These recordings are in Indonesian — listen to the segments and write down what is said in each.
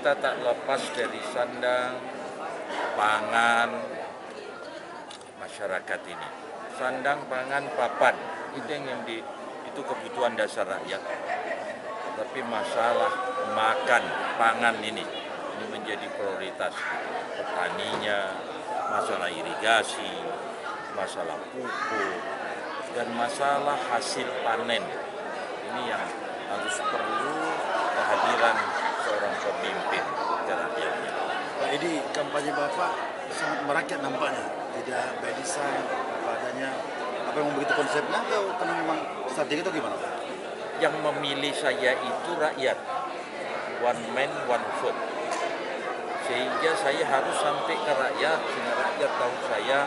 kita tak lepas dari sandang, pangan, masyarakat ini. Sandang, pangan, papan, itu yang, yang di, itu kebutuhan dasar rakyat. Tapi masalah makan, pangan ini, ini menjadi prioritas petaninya, masalah irigasi, masalah pupuk, dan masalah hasil panen. Ini yang harus perlu kehadiran seorang pemimpin ke rakyatnya. Pak Edi, kampanye Bapak sangat merakyat nampaknya. Tidak by design, apa adanya. Apa yang begitu konsepnya atau karena memang strategi itu gimana Pak? Yang memilih saya itu rakyat. One man, one vote. Sehingga saya harus sampai ke rakyat, sehingga rakyat tahu saya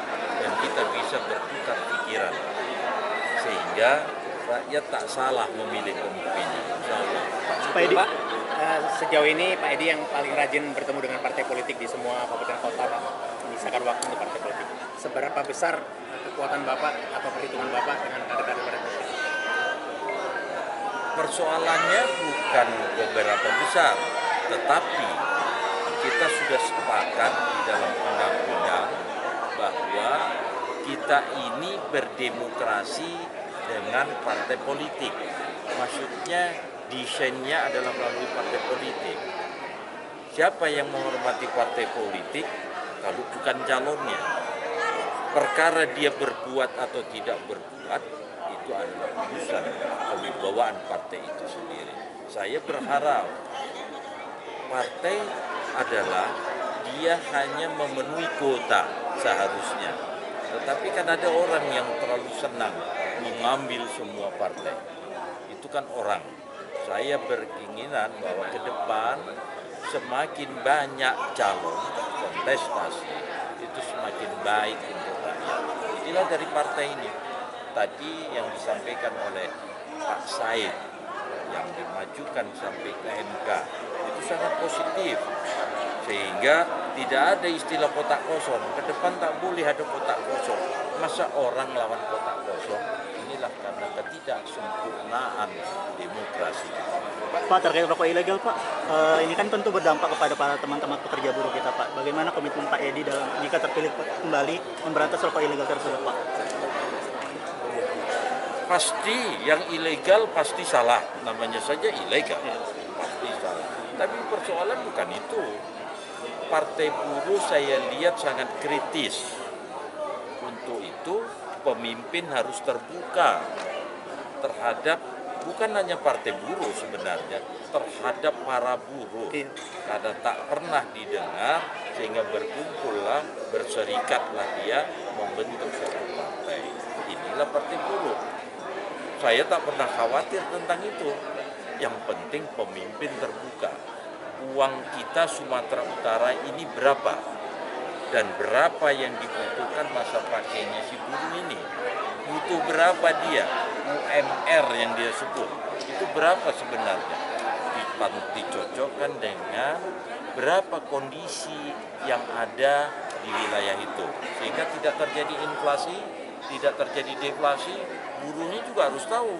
dan kita bisa bertukar pikiran. Sehingga rakyat tak salah memilih pemimpinnya. Insya Allah. Pak Edi, Pak, sejauh ini Pak Edi yang paling rajin bertemu dengan partai politik di semua kabupaten kota, Pak, menyisakan waktu untuk partai politik. Seberapa besar eh, kekuatan Bapak atau perhitungan Bapak dengan kader-kader partai politik? Persoalannya bukan beberapa besar, tetapi kita sudah sepakat di dalam undang-undang bahwa kita ini berdemokrasi dengan partai politik. Maksudnya desainnya adalah melalui partai politik. Siapa yang menghormati partai politik kalau bukan calonnya? Perkara dia berbuat atau tidak berbuat itu adalah urusan kewibawaan partai itu sendiri. Saya berharap partai adalah dia hanya memenuhi kuota seharusnya. Tetapi kan ada orang yang terlalu senang mengambil semua partai. Itu kan orang. Saya berkeinginan bahwa ke depan semakin banyak calon kontestasi itu semakin baik untuk rakyat. Inilah dari partai ini. Tadi yang disampaikan oleh Pak Said yang dimajukan sampai ke MK itu sangat positif sehingga tidak ada istilah kotak kosong ke depan tak boleh ada kotak kosong masa orang lawan kotak kosong inilah karena ketidaksempurnaan demokrasi Pak terkait rokok ilegal Pak, eh, ini kan tentu berdampak kepada para teman-teman pekerja buruh kita Pak. Bagaimana komitmen Pak Edi dalam jika terpilih kembali memberantas rokok ilegal tersebut Pak? pasti yang ilegal pasti salah. Namanya saja ilegal. Pasti salah. Tapi persoalan bukan itu. Partai buruh saya lihat sangat kritis. Untuk itu pemimpin harus terbuka terhadap bukan hanya partai buruh sebenarnya terhadap para buruh Iya. karena tak pernah didengar sehingga berkumpullah berserikatlah dia membentuk satu partai inilah partai buruh saya tak pernah khawatir tentang itu. Yang penting pemimpin terbuka. Uang kita Sumatera Utara ini berapa? Dan berapa yang dibutuhkan masa pakainya si buruh ini? Butuh berapa dia? UMR yang dia sebut. Itu berapa sebenarnya? Dipan- Dicocokkan dengan berapa kondisi yang ada di wilayah itu. Sehingga tidak terjadi inflasi, tidak terjadi deflasi, buruhnya juga harus tahu.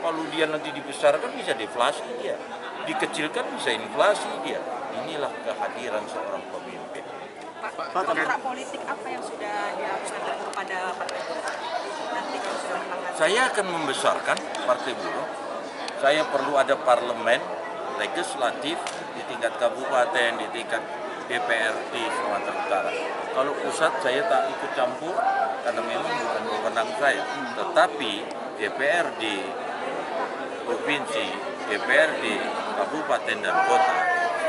Kalau dia nanti dibesarkan bisa deflasi dia, dikecilkan bisa inflasi dia. Inilah kehadiran seorang pemimpin. Pak, Pak, kontrak politik apa yang sudah dilakukan kepada partai buruh? Nanti kalau sudah melanggar Saya akan membesarkan partai buruh. Saya perlu ada parlemen legislatif di tingkat kabupaten, di tingkat DPRD Sumatera Utara. Kalau pusat saya tak ikut campur karena memang bukan wewenang saya. Tetapi DPRD provinsi, DPRD kabupaten dan kota,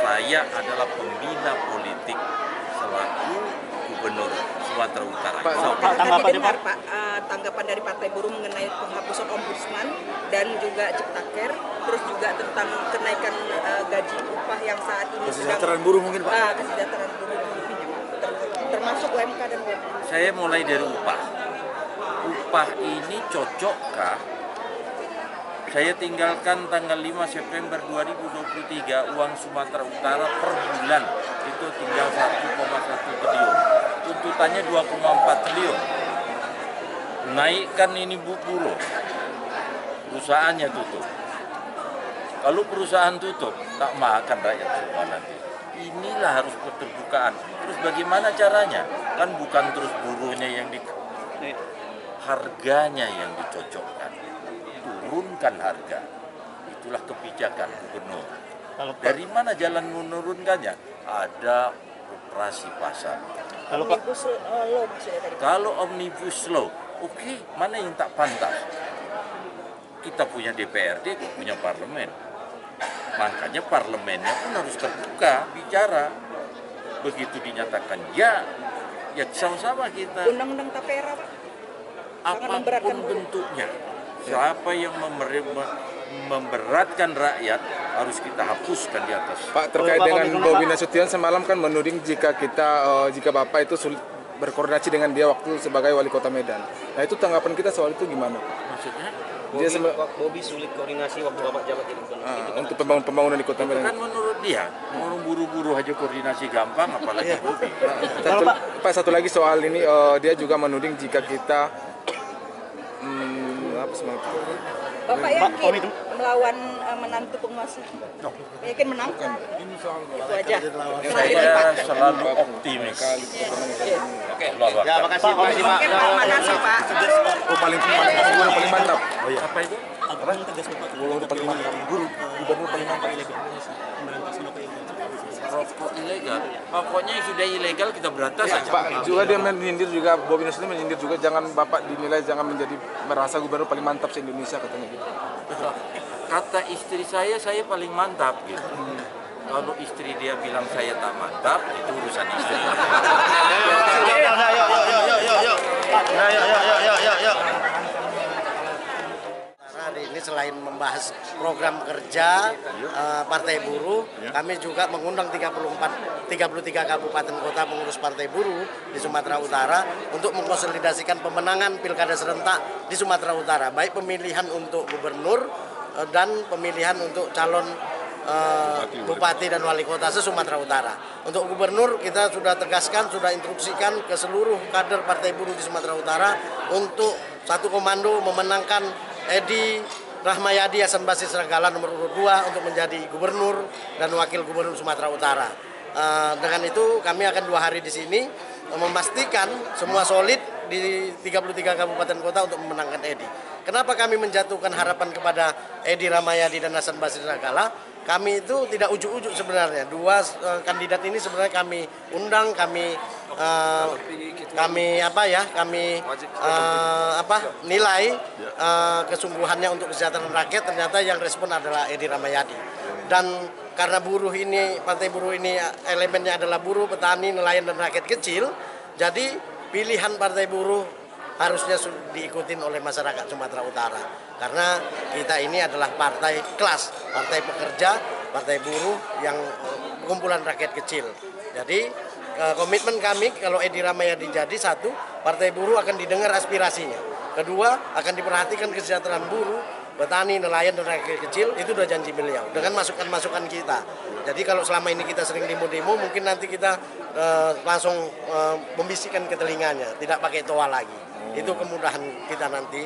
saya adalah pembina politik selaku gubernur Sumatera Utara. Pak, Allah. Pak, tanggapan dengar Pak. Pak eh, tanggapan dari Partai Buruh mengenai penghapusan ombudsman dan juga Ciptaker, terus juga tentang kenaikan eh, gaji upah yang saat ini Kesejahteraan buruh mungkin Pak? Ah, kesejahteraan buruh Ter- termasuk UMK dan UMK. Saya mulai dari upah. Upah ini cocokkah? Saya tinggalkan tanggal 5 September 2023 uang Sumatera Utara per bulan itu tinggal 1,1 triliun. Tuntutannya 2,4 triliun. Naikkan ini bu buruh. Perusahaannya tutup. Kalau perusahaan tutup, tak makan rakyat semua nanti. Inilah harus keterbukaan. Terus bagaimana caranya? Kan bukan terus buruhnya yang di harganya yang dicocokkan. Turunkan harga. Itulah kebijakan gubernur. Kalau Dari mana jalan menurunkannya? Ada operasi pasar. kalau Omnibus law tadi. Kalau omnibus law, oke, mana yang tak pantas? Kita punya DPRD, punya parlemen. Makanya parlemennya pun harus terbuka, bicara. Begitu dinyatakan ya, ya sama-sama kita. Undang-undang tapera, Pak. Apa pun bentuknya, siapa yang memberatkan rakyat harus kita hapuskan di atas. Pak terkait dengan Bobi. Nasution semalam kan menuding jika kita eh, jika Bapak itu sulit berkoordinasi dengan dia waktu sebagai wali kota Medan. Nah itu tanggapan kita soal itu gimana? Maksudnya, Dia Bobi, sema- Bobi sulit koordinasi waktu Bapak jabat jadi gubernur. Itu kan untuk pembangun pembangunan di kota itu Medan. kan menurut dia, orang buru-buru aja koordinasi gampang, apalagi Bobi. Satu, Pak satu lagi soal ini eh, dia juga menuding jika kita apa semacam itu? Bapak Pak, yakin komitmen. melawan uh, menantu penguasa? Yakin menang? Itu aja. Saya selalu optimis. Oke, ya, Pak, komitmen Oke, Pak, mana sih, Pak? Oh paling paling gubernur paling mantap. Oh iya. Apa itu? apa yang tegas Bapak Gubernur paling mantap. Guru gubernur paling mantap. Rokok ilegal? Pokoknya yang sudah ilegal kita berantas Ya, saja. Pak juga dia menyindir juga Bobi Nasution menyindir juga jangan Bapak dinilai jangan menjadi merasa gubernur paling mantap se Indonesia katanya gitu. Kata istri saya, saya paling mantap gitu. Kalau istri dia bilang saya tak mantap, itu urusan istri. Selain membahas program kerja eh, Partai Buruh, kami juga mengundang 34 33 kabupaten kota pengurus Partai Buruh di Sumatera Utara untuk mengkonsolidasikan pemenangan pilkada serentak di Sumatera Utara, baik pemilihan untuk gubernur eh, dan pemilihan untuk calon eh, bupati dan wali kota se Sumatera Utara. Untuk gubernur kita sudah tegaskan, sudah instruksikan ke seluruh kader Partai Buruh di Sumatera Utara untuk satu komando memenangkan Edi Rahmayadi Hasan Basri Seragala nomor urut 2 untuk menjadi gubernur dan wakil gubernur Sumatera Utara. Eh, dengan itu kami akan dua hari di sini memastikan semua solid di 33 kabupaten kota untuk memenangkan Edi. Kenapa kami menjatuhkan harapan kepada Edi Ramayadi dan Hasan Basri Seragala? Kami itu tidak ujuk-ujuk sebenarnya. Dua eh, kandidat ini sebenarnya kami undang, kami eh, kami apa ya? Kami eh, apa? nilai eh, kesungguhannya untuk kesejahteraan rakyat. Ternyata yang respon adalah Edi Ramayadi. Dan karena buruh ini, partai buruh ini elemennya adalah buruh, petani, nelayan dan rakyat kecil, jadi pilihan partai buruh harusnya diikutin oleh masyarakat Sumatera Utara karena kita ini adalah partai kelas, partai pekerja, partai buruh yang eh, kumpulan rakyat kecil. Jadi eh, komitmen kami kalau Edi Ramayadi jadi satu, partai buruh akan didengar aspirasinya. Kedua, akan diperhatikan kesejahteraan buruh, petani, nelayan dan rakyat kecil itu udah janji beliau dengan masukan-masukan kita. Jadi kalau selama ini kita sering demo-demo, mungkin nanti kita eh, langsung eh, membisikkan ke telinganya, tidak pakai toa lagi. Itu kemudahan kita nanti.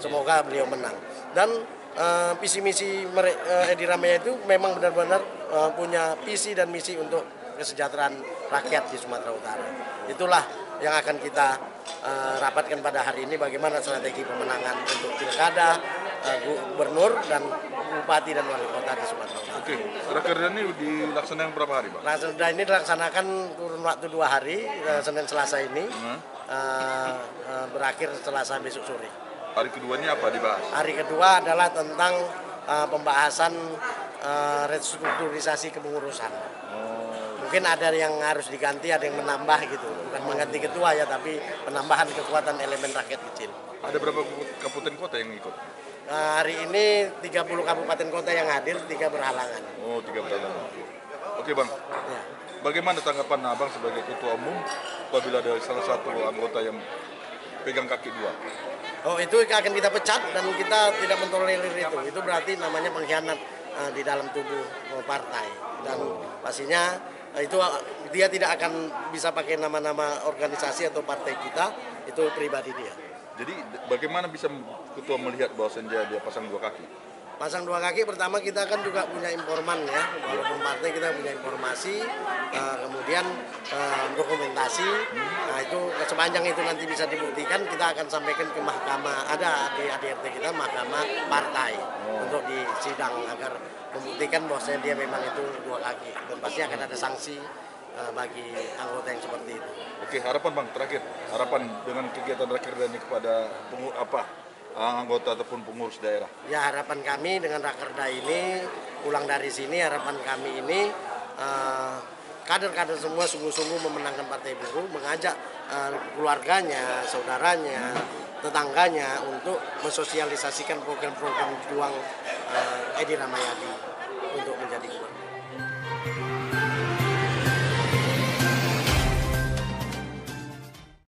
Semoga beliau menang. Dan eh, visi misi mere- eh, Edi Ramaya itu memang benar-benar eh, punya visi dan misi untuk kesejahteraan rakyat di Sumatera Utara. Itulah yang akan kita eh, rapatkan pada hari ini bagaimana strategi pemenangan untuk pilkada, eh, gubernur dan bupati dan wali kota di Sumatera Utara. Oke, rakerda ini dilaksanakan berapa hari, Pak? Rakerda ini dilaksanakan kurun waktu dua hari, eh, Senin Selasa ini, Hmm. berakhir Selasa besok sore. Hari kedua ini apa dibahas? Hari kedua adalah tentang pembahasan restrukturisasi kepengurusan. Mungkin ada yang harus diganti, ada yang menambah gitu. Bukan mengganti ketua ya, tapi penambahan kekuatan elemen rakyat kecil. Ada berapa kabupaten kota yang ikut? Eh, hari ini 30 kabupaten kota yang hadir, tiga berhalangan. Oh, tiga bulan. Oke, Bang. Ya. Bagaimana tanggapan Abang sebagai ketua umum apabila ada salah satu anggota yang pegang kaki dua? Oh itu akan kita pecat dan kita tidak mentolerir itu. Itu berarti namanya pengkhianat eh, di dalam tubuh eh, partai. Dan pastinya eh, itu dia tidak akan bisa pakai nama-nama organisasi atau partai kita. Itu pribadi dia. Jadi bagaimana bisa ketua melihat bahwa senja dia pasang dua kaki? Pasang dua kaki pertama kita kan juga punya informan ya, walaupun partai kita punya informasi, eh, kemudian eh, dokumentasi, nah itu sepanjang itu nanti bisa dibuktikan kita akan sampaikan ke mahkamah, ada di ADRT kita mahkamah partai untuk disidang agar membuktikan bahwasanya dia memang itu dua kaki dan pasti akan ada sanksi eh, bagi anggota yang seperti itu. Oke, harapan Bang terakhir. Harapan dengan kegiatan rakerda ini kepada apa anggota ataupun pengurus daerah. Ya harapan kami dengan rakerda ini pulang dari sini harapan kami ini eh, kader-kader semua sungguh-sungguh memenangkan Partai Buruh mengajak eh, keluarganya, saudaranya, tetangganya untuk mensosialisasikan program-program juang eh, Edi Ramayadi.